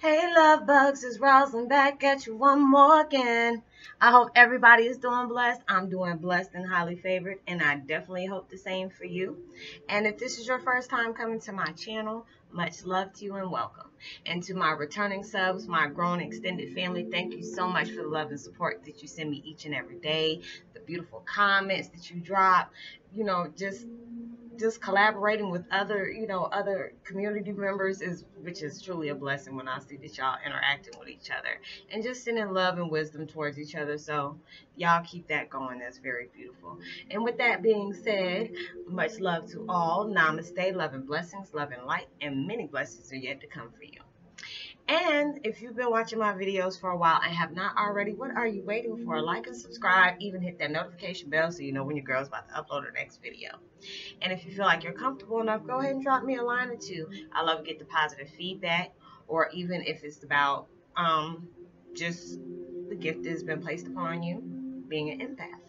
Hey, love bugs is Roslynn back at you one more again. I hope everybody is doing blessed. I'm doing blessed and highly favored, and I definitely hope the same for you. And if this is your first time coming to my channel, much love to you and welcome. And to my returning subs, my grown extended family, thank you so much for the love and support that you send me each and every day, the beautiful comments that you drop, you know, just just collaborating with other, you know, other community members is, which is truly a blessing when I see that y'all interacting with each other and just sending love and wisdom towards each other. So y'all keep that going. That's very beautiful. And with that being said, much love to all. Namaste, love and blessings, love and light, and many blessings are yet to come for you. And if you've been watching my videos for a while and have not already, what are you waiting for? Like and subscribe, even hit that notification bell so you know when your girl's about to upload her next video. And if you feel like you're comfortable enough, go ahead and drop me a line or two. I love to get the positive feedback, or even if it's about um, just the gift that has been placed upon you, being an empath.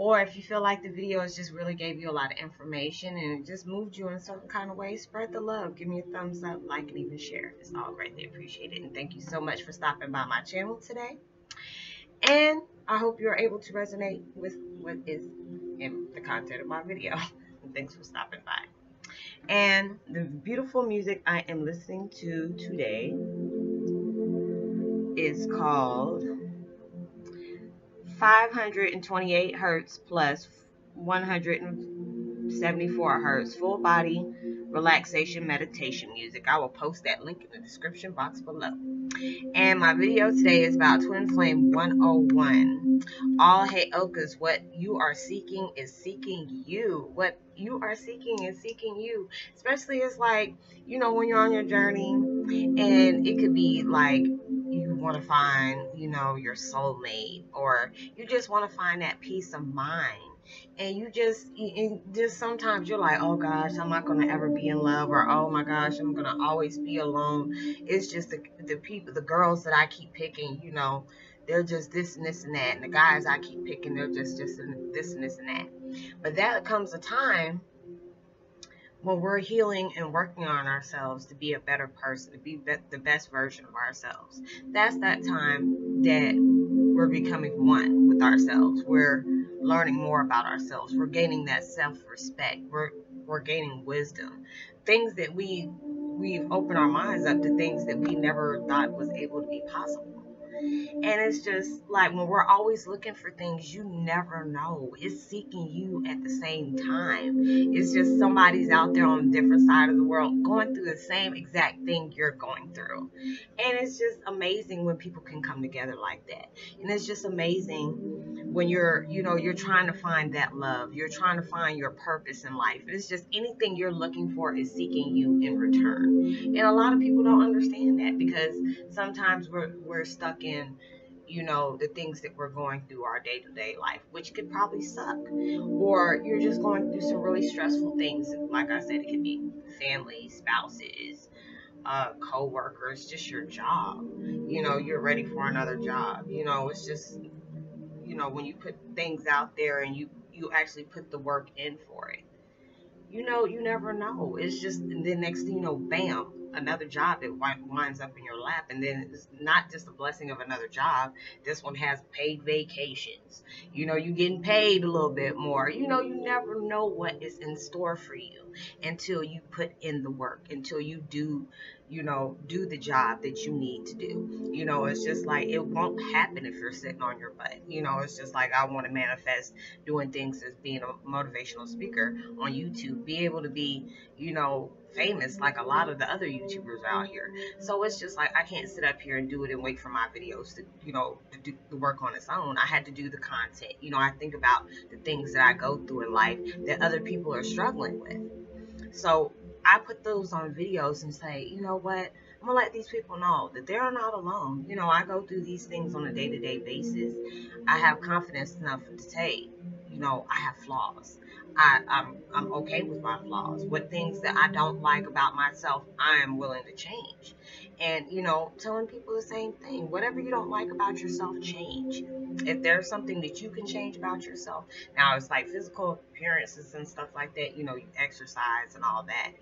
Or if you feel like the videos just really gave you a lot of information and it just moved you in a certain kind of way, spread the love. Give me a thumbs up, like, and even share. It's all greatly appreciated. And thank you so much for stopping by my channel today. And I hope you're able to resonate with what is in the content of my video. Thanks for stopping by. And the beautiful music I am listening to today is called 528 hertz plus 174 hertz full body relaxation meditation music. I will post that link in the description box below. And my video today is about Twin Flame 101. All Heyokas, what you are seeking is seeking you. What you are seeking is seeking you. Especially it's like, you know, when you're on your journey and it could be like want to mm-hmm. find, you know, your soulmate, or you just want to find that peace of mind. And you just, and just sometimes you're like, oh gosh, I'm not gonna ever be in love, or oh my gosh, I'm gonna always be alone. It's just the the people, the girls that I keep picking, you know, they're just this and this and that, and the guys I keep picking, they're just just this and this and that. But that comes a time when we're healing and working on ourselves to be a better person, to be, be the best version of ourselves, that's that time that we're becoming one with ourselves. We're learning more about ourselves. We're gaining that self-respect. We're we're gaining wisdom. Things that we we've opened our minds up to things that we never thought was able to be possible. And it's just like when we're always looking for things, you never know. It's seeking you at the same time. It's just somebody's out there on a different side of the world going through the same exact thing you're going through. And it's just amazing when people can come together like that. And it's just amazing when you're, you know, you're trying to find that love. You're trying to find your purpose in life. It's just anything you're looking for is seeking you in return. And a lot of people don't understand that because sometimes we're we're stuck in in you know the things that we're going through our day-to-day life which could probably suck. Or you're just going through some really stressful things. Like i said it could be family spouses uh, co-workers just your job. You know you're ready for another job. You know it's just you know when you put things out there and you you actually put the work in for it you know you never know. It's just the next thing you know bam another job that winds up in your lap and then it's not just a blessing of another job. This one has paid vacations. You know you're getting paid a little bit more. You know you never know what is in store for you until you put in the work until you do you know do the job that you need to do you know it's just like it won't happen if you're sitting on your butt you know it's just like i want to manifest doing things as being a motivational speaker on youtube be able to be you know famous like a lot of the other YouTubers out here. So it's just like I can't sit up here and do it and wait for my videos to, you know, to do the work on its own. I had to do the content. You know, I think about the things that I go through in life that other people are struggling with. So I put those on videos and say, you know what? I'm gonna let these people know that they're not alone. You know, I go through these things on a day-to-day basis. I have confidence enough to say, you know, I have flaws. I, I'm I'm okay with my flaws. What things that I don't like about myself, I am willing to change. And you know, telling people the same thing. Whatever you don't like about yourself, change. If there's something that you can change about yourself, now it's like physical appearances and stuff like that. You know, you exercise and all that,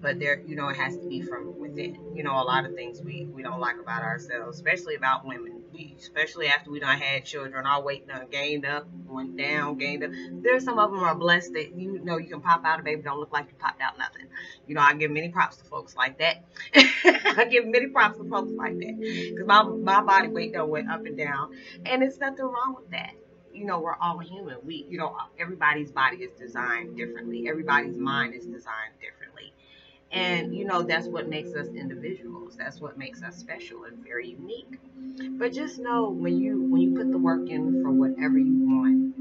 but there, you know, it has to be from within. You know, a lot of things we we don't like about ourselves, especially about women especially after we done had children, our weight done gained up, went down, gained up. There's some of them are blessed that you know you can pop out a baby, don't look like you popped out nothing. You know, I give many props to folks like that. I give many props to folks like that because my my body weight done went up and down, and it's nothing wrong with that you know we're all human we you know everybody's body is designed differently everybody's mind is designed differently and you know, that's what makes us individuals. That's what makes us special and very unique. But just know when you when you put the work in for whatever you want,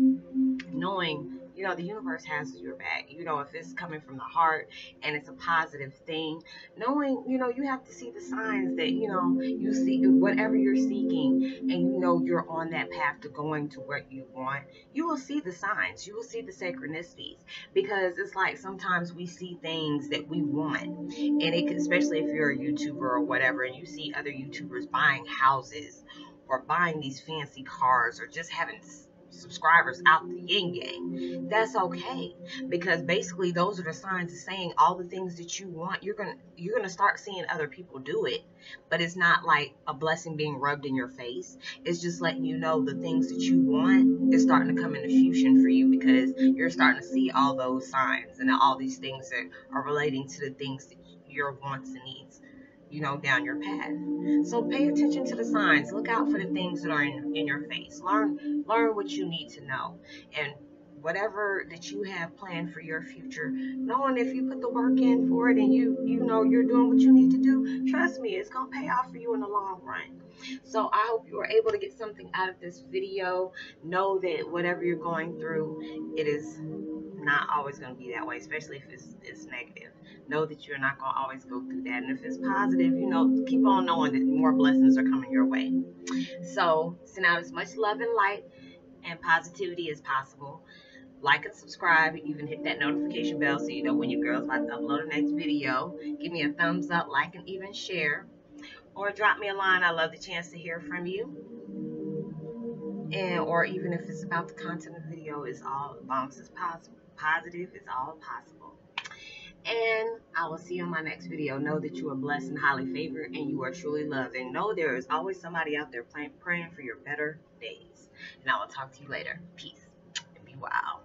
knowing you know, the universe has your back. You know, if it's coming from the heart and it's a positive thing, knowing, you know, you have to see the signs that, you know, you see whatever you're seeking and you know you're on that path to going to what you want, you will see the signs. You will see the synchronicities because it's like sometimes we see things that we want. And it especially if you're a YouTuber or whatever and you see other YouTubers buying houses or buying these fancy cars or just having subscribers out the yin yang, that's okay. Because basically those are the signs of saying all the things that you want, you're gonna you're gonna start seeing other people do it. But it's not like a blessing being rubbed in your face. It's just letting you know the things that you want is starting to come into fusion for you because you're starting to see all those signs and all these things that are relating to the things that your wants and needs you know, down your path. So pay attention to the signs. Look out for the things that are in, in your face. Learn learn what you need to know. And whatever that you have planned for your future, knowing if you put the work in for it and you you know you're doing what you need to do, trust me, it's gonna pay off for you in the long run. So I hope you were able to get something out of this video. Know that whatever you're going through, it is not always going to be that way, especially if it's, it's negative. Know that you're not going to always go through that. And if it's positive, you know, keep on knowing that more blessings are coming your way. So send out as much love and light and positivity as possible. Like and subscribe, even hit that notification bell so you know when your girl's about to upload the next video. Give me a thumbs up, like, and even share. Or drop me a line. I love the chance to hear from you. And, or even if it's about the content of the video, it's all as long as it's possible positive it's all possible. And I will see you in my next video. Know that you are blessed and highly favored and you are truly loved. And know there is always somebody out there praying for your better days. And I will talk to you later. Peace and be wild.